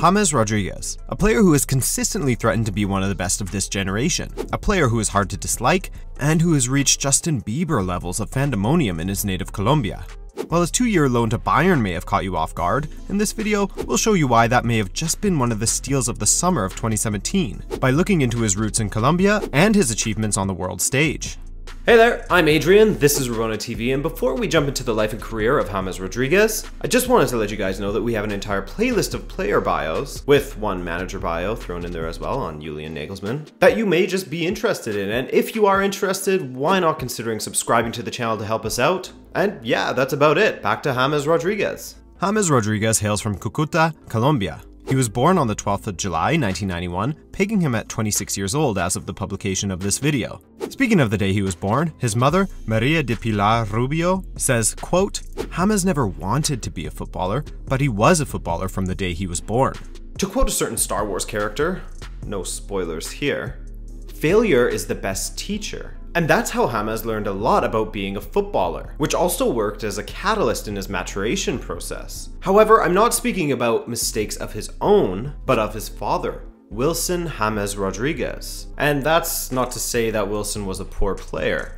James Rodriguez, a player who has consistently threatened to be one of the best of this generation, a player who is hard to dislike, and who has reached Justin Bieber levels of fandemonium in his native Colombia. While his two-year loan to Bayern may have caught you off guard, in this video, we'll show you why that may have just been one of the steals of the summer of 2017, by looking into his roots in Colombia and his achievements on the world stage. Hey there, I'm Adrian, this is Rabona TV, and before we jump into the life and career of James Rodriguez, I just wanted to let you guys know that we have an entire playlist of player bios, with one manager bio thrown in there as well on Julian Nagelsmann, that you may just be interested in. And if you are interested, why not considering subscribing to the channel to help us out? And yeah, that's about it. Back to James Rodriguez. James Rodriguez hails from Cucuta, Colombia, he was born on the 12th of July 1991, pegging him at 26 years old as of the publication of this video. Speaking of the day he was born, his mother, Maria de Pilar Rubio, says, quote, James never wanted to be a footballer, but he was a footballer from the day he was born. To quote a certain Star Wars character, no spoilers here, failure is the best teacher. And that's how James learned a lot about being a footballer, which also worked as a catalyst in his maturation process. However, I'm not speaking about mistakes of his own, but of his father, Wilson James Rodriguez. And that's not to say that Wilson was a poor player.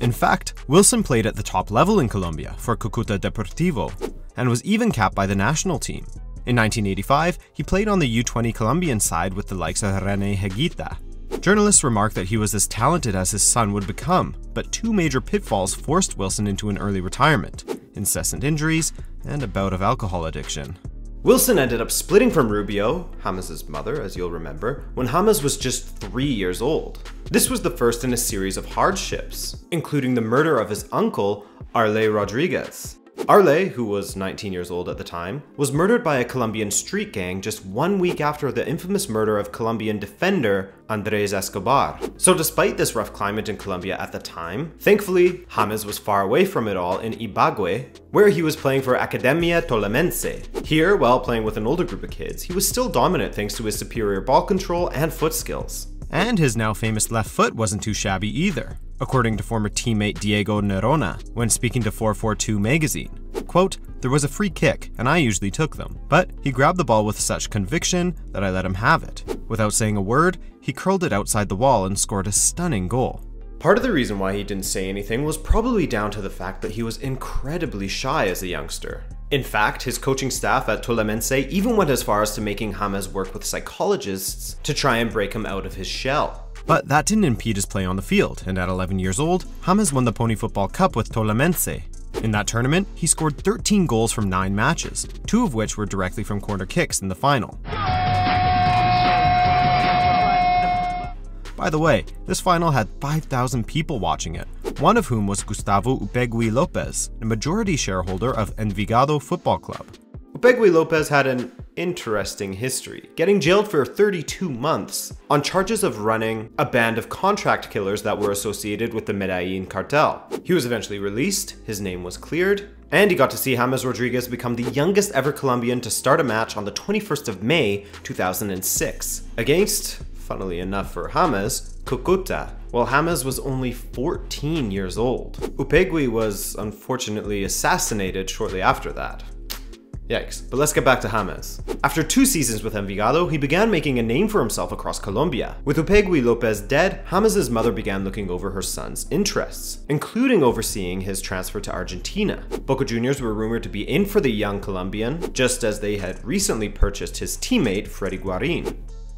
In fact, Wilson played at the top level in Colombia for Cucuta Deportivo, and was even capped by the national team. In 1985, he played on the U20 Colombian side with the likes of Rene Higuita, Journalists remarked that he was as talented as his son would become, but two major pitfalls forced Wilson into an early retirement incessant injuries and a bout of alcohol addiction. Wilson ended up splitting from Rubio, James's mother, as you'll remember, when James was just three years old. This was the first in a series of hardships, including the murder of his uncle, Arle Rodriguez. Arle, who was 19 years old at the time, was murdered by a Colombian street gang just one week after the infamous murder of Colombian defender Andres Escobar. So despite this rough climate in Colombia at the time, thankfully, James was far away from it all in Ibagué, where he was playing for Academia Tolimense. Here, while playing with an older group of kids, he was still dominant thanks to his superior ball control and foot skills. And his now famous left foot wasn't too shabby either according to former teammate Diego Nerona when speaking to 442 magazine. Quote, there was a free kick, and I usually took them, but he grabbed the ball with such conviction that I let him have it. Without saying a word, he curled it outside the wall and scored a stunning goal. Part of the reason why he didn't say anything was probably down to the fact that he was incredibly shy as a youngster. In fact, his coaching staff at Tolimense even went as far as to making James work with psychologists to try and break him out of his shell. But that didn't impede his play on the field, and at 11 years old, James won the Pony Football Cup with Tolimense. In that tournament, he scored 13 goals from 9 matches, two of which were directly from corner kicks in the final. By the way, this final had 5,000 people watching it, one of whom was Gustavo Upegui Lopez, a majority shareholder of Envigado Football Club. Upegui Lopez had an interesting history, getting jailed for 32 months on charges of running a band of contract killers that were associated with the Medellin cartel. He was eventually released, his name was cleared, and he got to see James Rodriguez become the youngest ever Colombian to start a match on the 21st of May 2006 against, funnily enough for James, Cucuta, while James was only 14 years old. Upegui was unfortunately assassinated shortly after that. Yikes. But let's get back to James. After two seasons with Envigado, he began making a name for himself across Colombia. With Upegui Lopez dead, James's mother began looking over her son's interests, including overseeing his transfer to Argentina. Boca Juniors were rumored to be in for the young Colombian, just as they had recently purchased his teammate Freddy Guarin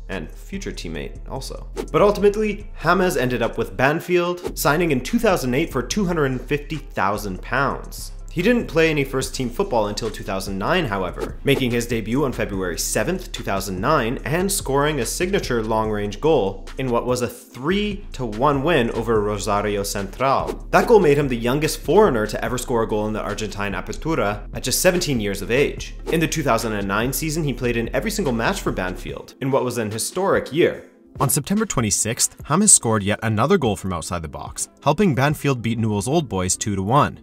and future teammate also. But ultimately, James ended up with Banfield, signing in 2008 for 250,000 pounds. He didn't play any first team football until 2009, however, making his debut on February 7th, 2009, and scoring a signature long range goal in what was a 3 1 win over Rosario Central. That goal made him the youngest foreigner to ever score a goal in the Argentine Apertura at just 17 years of age. In the 2009 season, he played in every single match for Banfield, in what was an historic year. On September 26th, James scored yet another goal from outside the box, helping Banfield beat Newell's Old Boys 2 1.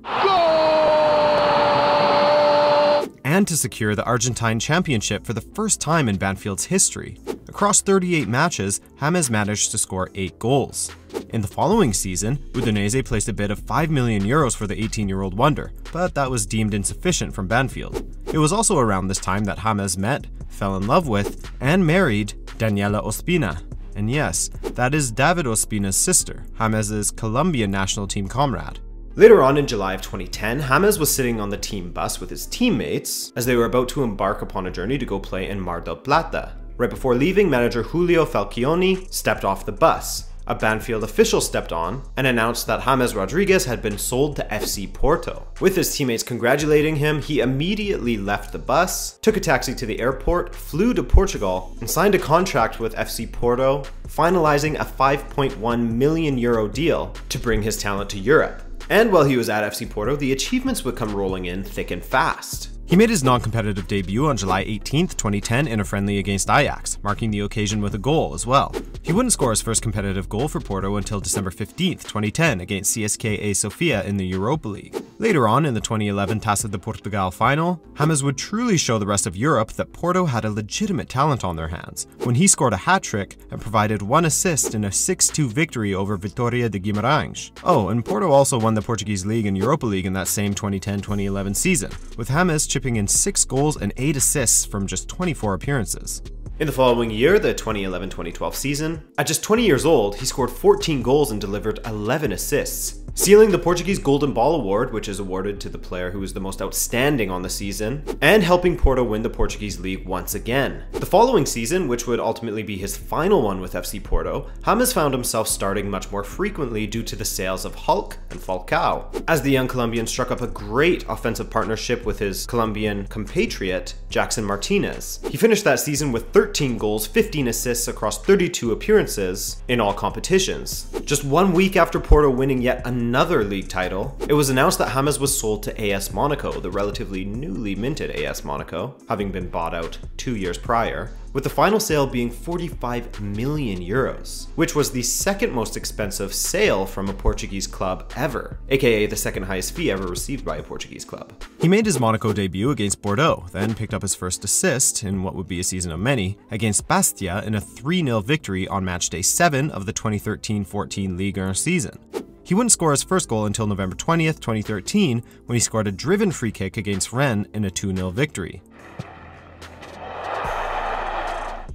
And to secure the Argentine championship for the first time in Banfield's history. Across 38 matches, James managed to score 8 goals. In the following season, Udinese placed a bid of 5 million euros for the 18-year-old wonder, but that was deemed insufficient from Banfield. It was also around this time that James met, fell in love with, and married Daniela Ospina. And yes, that is David Ospina's sister, James's Colombian national team comrade. Later on in July of 2010, James was sitting on the team bus with his teammates as they were about to embark upon a journey to go play in Mar del Plata. Right before leaving, manager Julio Falcioni stepped off the bus. A Banfield official stepped on and announced that James Rodriguez had been sold to FC Porto. With his teammates congratulating him, he immediately left the bus, took a taxi to the airport, flew to Portugal, and signed a contract with FC Porto, finalizing a 5.1 million euro deal to bring his talent to Europe. And while he was at FC Porto, the achievements would come rolling in thick and fast. He made his non-competitive debut on July 18, 2010 in a friendly against Ajax, marking the occasion with a goal as well. He wouldn't score his first competitive goal for Porto until December 15, 2010 against CSKA Sofia in the Europa League. Later on, in the 2011 Taça de Portugal final, James would truly show the rest of Europe that Porto had a legitimate talent on their hands, when he scored a hat-trick and provided one assist in a 6-2 victory over Vitória de Guimarães. Oh, and Porto also won the Portuguese League and Europa League in that same 2010-2011 season, with James chipping in 6 goals and 8 assists from just 24 appearances. In the following year, the 2011 2012 season, at just 20 years old, he scored 14 goals and delivered 11 assists, sealing the Portuguese Golden Ball Award, which is awarded to the player who is the most outstanding on the season, and helping Porto win the Portuguese League once again. The following season, which would ultimately be his final one with FC Porto, James found himself starting much more frequently due to the sales of Hulk and Falcao, as the young Colombian struck up a great offensive partnership with his Colombian compatriot, Jackson Martinez. He finished that season with 13 goals, 15 assists across 32 appearances in all competitions. Just one week after Porto winning yet another another league title, it was announced that James was sold to AS Monaco, the relatively newly minted AS Monaco, having been bought out two years prior, with the final sale being 45 million euros, which was the second most expensive sale from a Portuguese club ever, aka the second highest fee ever received by a Portuguese club. He made his Monaco debut against Bordeaux, then picked up his first assist in what would be a season of many against Bastia in a 3-0 victory on match day 7 of the 2013-14 Ligue 1 season. He wouldn't score his first goal until November 20th, 2013, when he scored a driven free kick against Rennes in a 2-0 victory.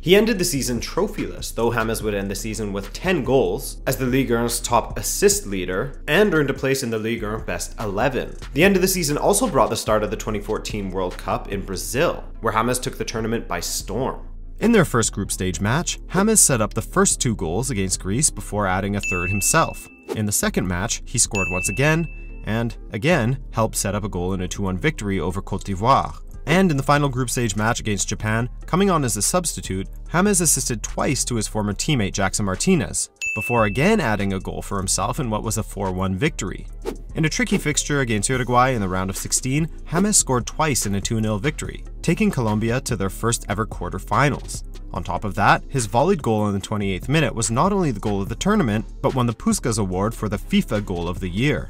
He ended the season trophyless, though James would end the season with 10 goals as the Ligue 1's top assist leader and earned a place in the Ligue 1 best 11. The end of the season also brought the start of the 2014 World Cup in Brazil, where James took the tournament by storm. In their first group stage match, James set up the first two goals against Greece before adding a third himself. In the second match, he scored once again, and again helped set up a goal in a 2-1 victory over Cote d'Ivoire. And in the final group stage match against Japan, coming on as a substitute, James assisted twice to his former teammate Jackson Martinez, before again adding a goal for himself in what was a 4-1 victory. In a tricky fixture against Uruguay in the round of 16, James scored twice in a 2-0 victory, taking Colombia to their first ever quarterfinals. On top of that, his volleyed goal in the 28th minute was not only the goal of the tournament, but won the Puskas Award for the FIFA Goal of the Year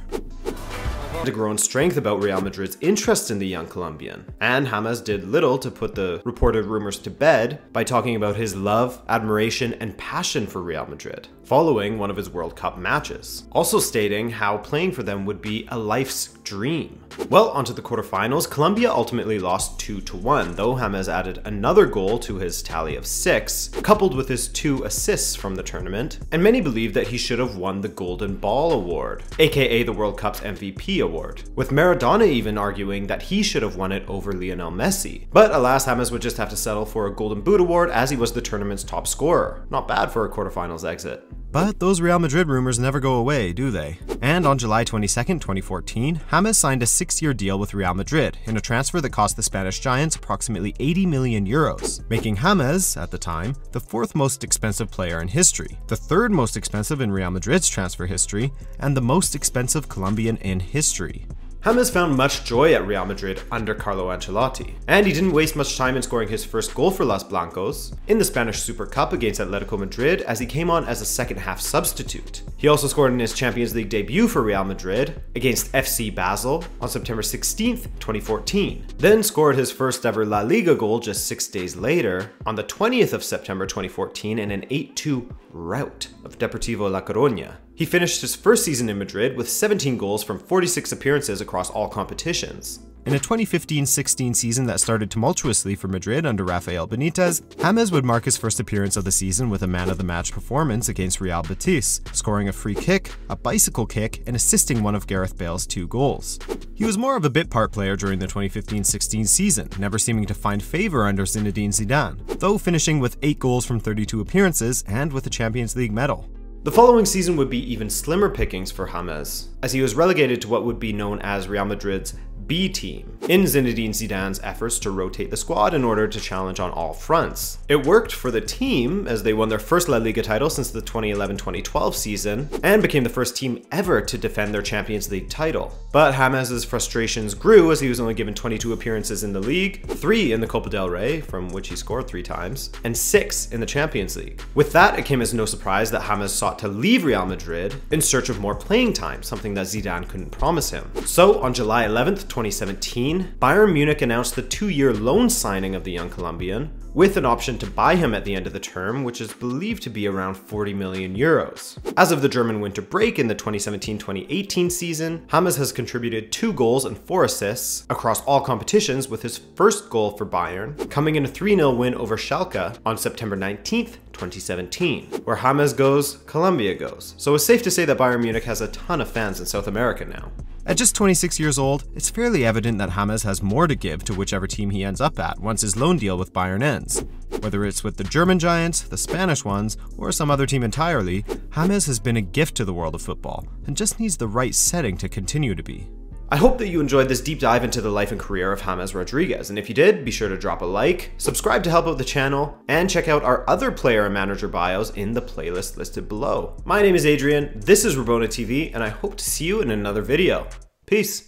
to grow in strength about Real Madrid's interest in the young Colombian. And James did little to put the reported rumors to bed by talking about his love, admiration, and passion for Real Madrid following one of his World Cup matches, also stating how playing for them would be a life's dream. Well, onto the quarterfinals, Colombia ultimately lost 2 to 1, though James added another goal to his tally of 6, coupled with his two assists from the tournament, and many believe that he should have won the Golden Ball Award, aka the World Cup's MVP award, with Maradona even arguing that he should have won it over Lionel Messi. But alas, James would just have to settle for a Golden Boot Award as he was the tournament's top scorer. Not bad for a quarterfinals exit. But those Real Madrid rumors never go away, do they? And on July 22, 2014, James signed a six-year deal with Real Madrid in a transfer that cost the Spanish Giants approximately 80 million euros, making James, at the time, the fourth most expensive player in history, the third most expensive in Real Madrid's transfer history, and the most expensive Colombian in history. James found much joy at Real Madrid under Carlo Ancelotti, and he didn't waste much time in scoring his first goal for Los Blancos in the Spanish Super Cup against Atletico Madrid as he came on as a second half substitute. He also scored in his Champions League debut for Real Madrid against FC Basel on September 16, 2014, then scored his first ever La Liga goal just six days later on the 20th of September 2014 in an 8-2 rout of Deportivo La Coruña. He finished his first season in Madrid with 17 goals from 46 appearances across all competitions. In a 2015-16 season that started tumultuously for Madrid under Rafael Benitez, James would mark his first appearance of the season with a man-of-the-match performance against Real Betis, scoring a free kick, a bicycle kick, and assisting one of Gareth Bale's two goals. He was more of a bit part player during the 2015-16 season, never seeming to find favour under Zinedine Zidane, though finishing with 8 goals from 32 appearances and with a Champions League medal. The following season would be even slimmer pickings for James, as he was relegated to what would be known as Real Madrid's B team in Zinedine Zidane's efforts to rotate the squad in order to challenge on all fronts. It worked for the team as they won their first La Liga title since the 2011-2012 season and became the first team ever to defend their Champions League title. But James's frustrations grew as he was only given 22 appearances in the league, 3 in the Copa del Rey, from which he scored 3 times, and 6 in the Champions League. With that, it came as no surprise that James sought to leave Real Madrid in search of more playing time, something that Zidane couldn't promise him. So, on July 11th, 2017, Bayern Munich announced the two-year loan signing of the young Colombian, with an option to buy him at the end of the term, which is believed to be around 40 million euros. As of the German winter break in the 2017-2018 season, James has contributed two goals and four assists across all competitions with his first goal for Bayern coming in a 3-0 win over Schalke on September 19th, 2017. Where James goes, Colombia goes. So it's safe to say that Bayern Munich has a ton of fans in South America now. At just 26 years old, it's fairly evident that James has more to give to whichever team he ends up at once his loan deal with Bayern ends. Whether it's with the German Giants, the Spanish ones, or some other team entirely, James has been a gift to the world of football, and just needs the right setting to continue to be. I hope that you enjoyed this deep dive into the life and career of James Rodriguez, and if you did, be sure to drop a like, subscribe to help out the channel, and check out our other player and manager bios in the playlist listed below. My name is Adrian, this is Rabona TV, and I hope to see you in another video. Peace!